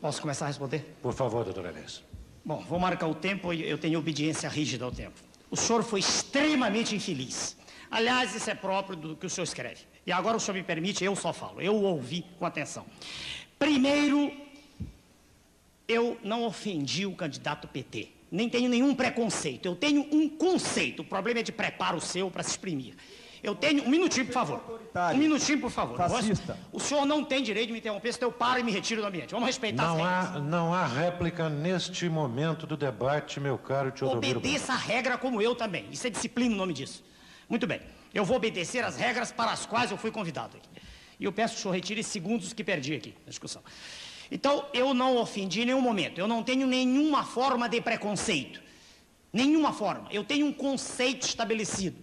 Posso começar a responder? Por favor, doutora Inês. Bom, vou marcar o tempo e eu tenho obediência rígida ao tempo. O senhor foi extremamente infeliz. Aliás, isso é próprio do que o senhor escreve. E agora o senhor me permite, eu só falo. Eu o ouvi com atenção. Primeiro, eu não ofendi o candidato PT. Nem tenho nenhum preconceito. Eu tenho um conceito. O problema é de preparo o seu para se exprimir. Eu tenho. Um minutinho, por favor. Um minutinho, por favor. Fascista. O senhor não tem direito de me interromper, senão eu paro e me retiro do ambiente. Vamos respeitar Não as regras. há, não há réplica neste momento do debate, meu caro Teodomiro. Obedeça a regra como eu também. Isso é disciplina o nome disso. Muito bem. Eu vou obedecer as regras para as quais eu fui convidado aqui. E eu peço que o senhor retire segundos que perdi aqui na discussão. Então, eu não ofendi em nenhum momento. Eu não tenho nenhuma forma de preconceito. Nenhuma forma. Eu tenho um conceito estabelecido.